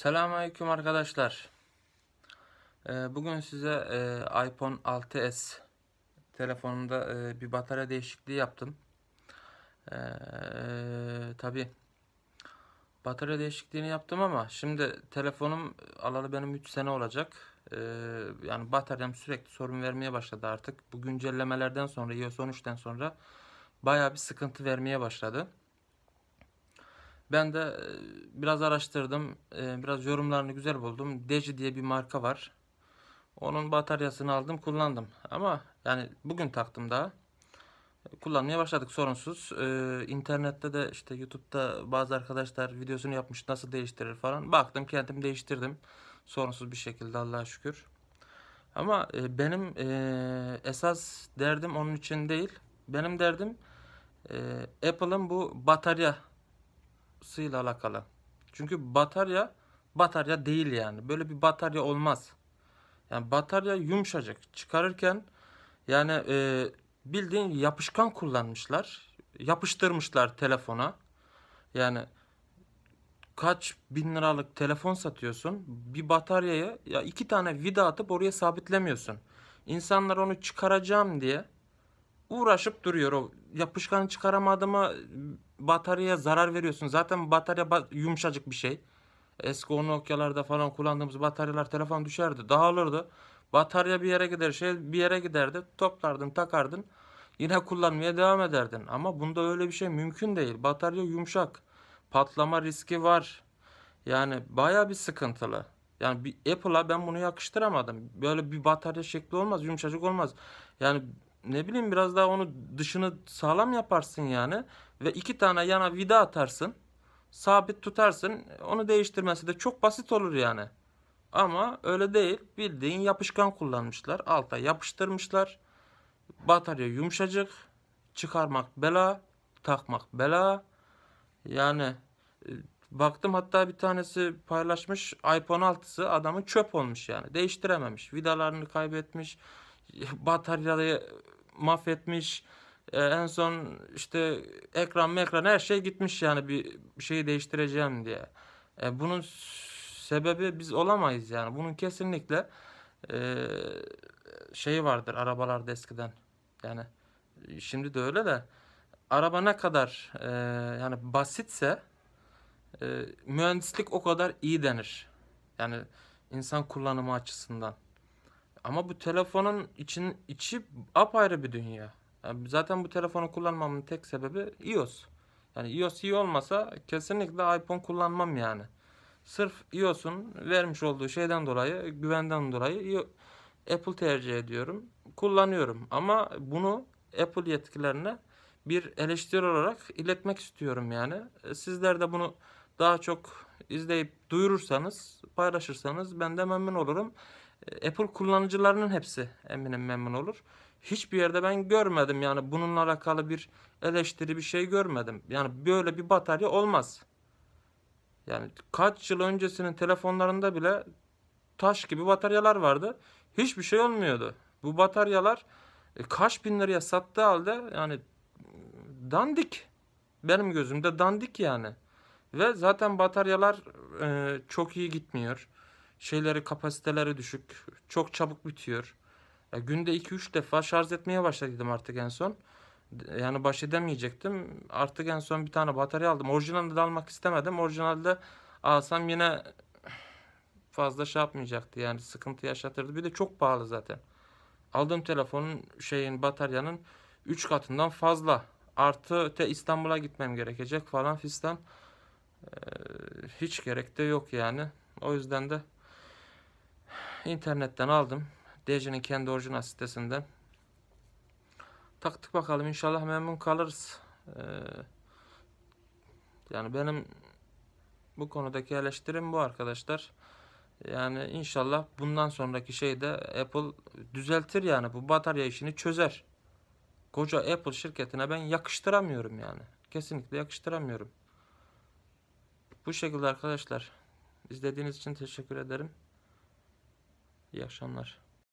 Selamünaleyküm arkadaşlar. Ee, Bugün size e, iPhone 6s telefonumda e, bir batarya değişikliği yaptım. Tabi batarya değişikliğini yaptım ama şimdi telefonum alalı benim 3 sene olacak. Ee, Yani bataryam sürekli sorun vermeye başladı artık. Bu güncellemelerden sonra iOS 13'ten sonra baya bir sıkıntı vermeye başladı. Ben de e, biraz araştırdım. e, Biraz yorumlarını güzel buldum. Deji diye bir marka var. Onun bataryasını aldım, kullandım. Ama yani bugün taktım daha. Kullanmaya başladık sorunsuz. Ee, internette de işte YouTube'da bazı arkadaşlar videosunu yapmış nasıl değiştirir falan. Baktım kendim değiştirdim. Sorunsuz bir şekilde Allah'a şükür. Ama e, benim e, esas derdim onun için değil. Benim derdim e, Apple'ın bu batarya sıyla alakalı. Çünkü batarya batarya değil yani. Böyle bir batarya olmaz. Yani batarya yumuşacık. Çıkarırken yani e, bildiğin yapışkan kullanmışlar. Yapıştırmışlar telefona. Yani kaç bin liralık telefon satıyorsun. Bir bataryayı ya iki tane vida atıp oraya sabitlemiyorsun. İnsanlar onu çıkaracağım diye uğraşıp duruyor. O yapışkanı çıkaramadığıma bataryaya zarar veriyorsun. Zaten batarya yumuşacık bir şey. Eski o Nokia'larda falan kullandığımız bataryalar telefon düşerdi. Dağılırdı. Batarya bir yere gider, şey bir yere giderdi. Toplardın, takardın. Yine kullanmaya devam ederdin. Ama bunda öyle bir şey mümkün değil. Batarya yumuşak. Patlama riski var. Yani baya bir sıkıntılı. Yani bir Apple'a ben bunu yakıştıramadım. Böyle bir batarya şekli olmaz, yumuşacık olmaz. Yani ne bileyim biraz daha onu dışını sağlam yaparsın yani ve iki tane yana vida atarsın. Sabit tutarsın. Onu değiştirmesi de çok basit olur yani. Ama öyle değil. Bildiğin yapışkan kullanmışlar. Alta yapıştırmışlar. Batarya yumuşacık. Çıkarmak bela. Takmak bela. Yani e, baktım hatta bir tanesi paylaşmış iPhone 6'sı adamın çöp olmuş yani. Değiştirememiş. Vidalarını kaybetmiş. Bataryayı mahvetmiş. Ee, en son işte ekran ekran her şey gitmiş yani bir şeyi değiştireceğim diye. Ee, bunun sebebi biz olamayız yani. Bunun kesinlikle e, şeyi vardır arabalarda eskiden. Yani şimdi de öyle de araba ne kadar e, yani basitse e, mühendislik o kadar iyi denir. Yani insan kullanımı açısından. Ama bu telefonun için içi apayrı bir dünya. Yani zaten bu telefonu kullanmamın tek sebebi iOS. Yani iOS iyi olmasa kesinlikle iPhone kullanmam yani. Sırf iOS'un vermiş olduğu şeyden dolayı, güvenden dolayı Apple tercih ediyorum. Kullanıyorum. Ama bunu Apple yetkililerine bir eleştiri olarak iletmek istiyorum yani. Sizler de bunu daha çok izleyip duyurursanız, paylaşırsanız ben de memnun olurum. Apple kullanıcılarının hepsi eminim memnun olur. Hiçbir yerde ben görmedim yani bununla alakalı bir eleştiri bir şey görmedim. Yani böyle bir batarya olmaz. Yani kaç yıl öncesinin telefonlarında bile taş gibi bataryalar vardı. Hiçbir şey olmuyordu. Bu bataryalar e, kaç bin liraya sattığı halde yani dandik. Benim gözümde dandik yani. Ve zaten bataryalar e, çok iyi gitmiyor şeyleri kapasiteleri düşük. Çok çabuk bitiyor. Ya günde 2-3 defa şarj etmeye başladım artık en son. Yani baş edemeyecektim. Artık en son bir tane batarya aldım. Orijinalde de almak istemedim. Orijinalde alsam yine fazla şey yapmayacaktı. Yani sıkıntı yaşatırdı. Bir de çok pahalı zaten. Aldığım telefonun şeyin bataryanın 3 katından fazla. Artı te İstanbul'a gitmem gerekecek falan fistan. Ee, hiç gerek de yok yani. O yüzden de internetten aldım. DC'nin kendi orijinal sitesinden. Taktık bakalım inşallah memnun kalırız. Ee, yani benim bu konudaki eleştirim bu arkadaşlar. Yani inşallah bundan sonraki şeyde Apple düzeltir yani bu batarya işini çözer. Koca Apple şirketine ben yakıştıramıyorum yani. Kesinlikle yakıştıramıyorum. Bu şekilde arkadaşlar. İzlediğiniz için teşekkür ederim. İyi akşamlar.